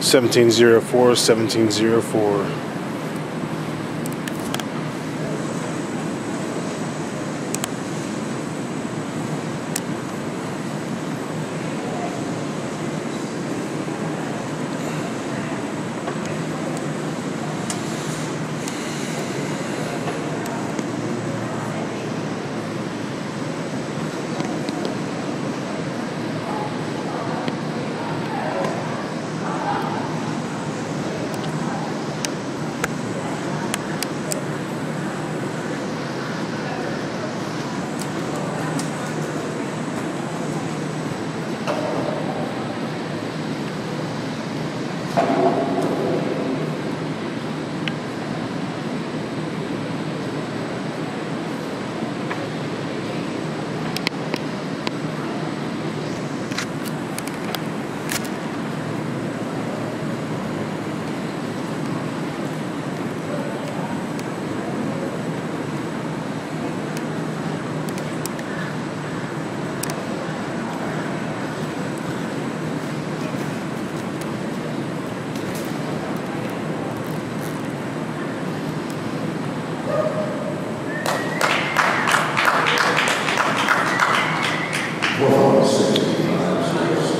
1704, 1704.